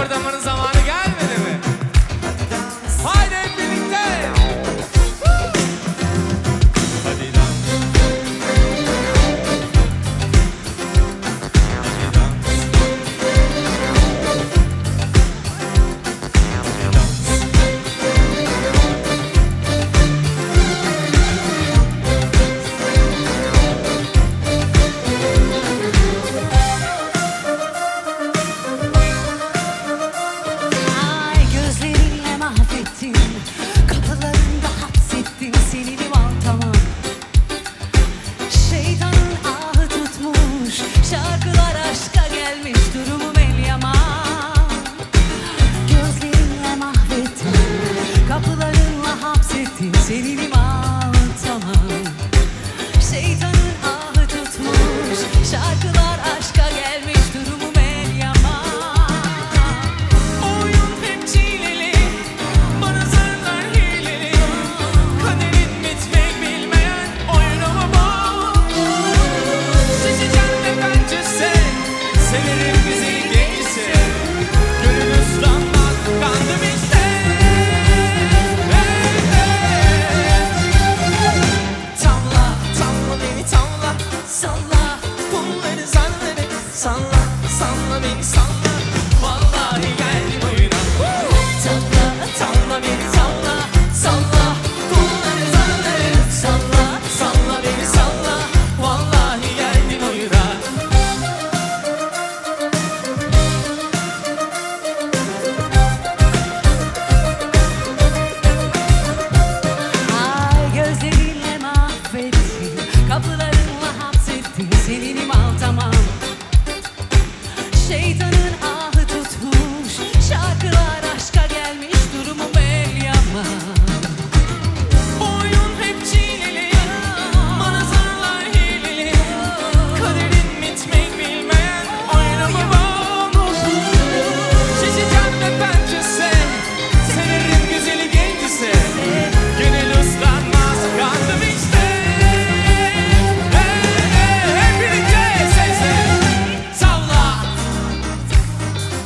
Kıpırdamın zamanı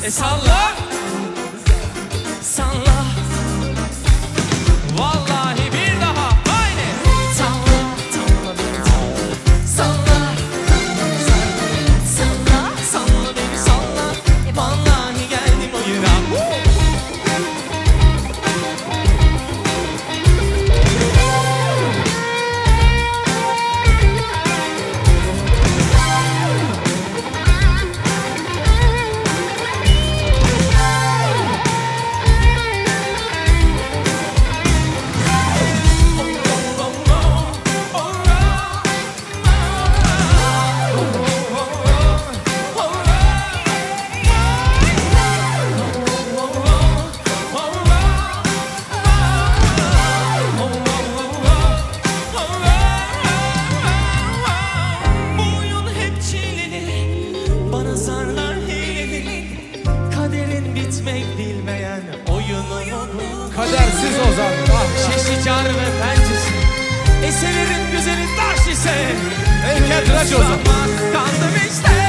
E salla. Sarlar heyelin Kaderin bitmek bilmeyen oyunu yok. Kadersiz ozan ah, Şişi car ve pençesi Eserin güzeli taş ise Kendine çözüm Kandım işte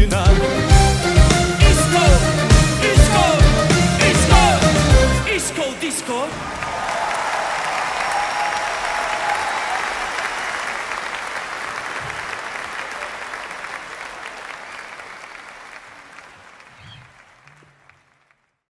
imaginar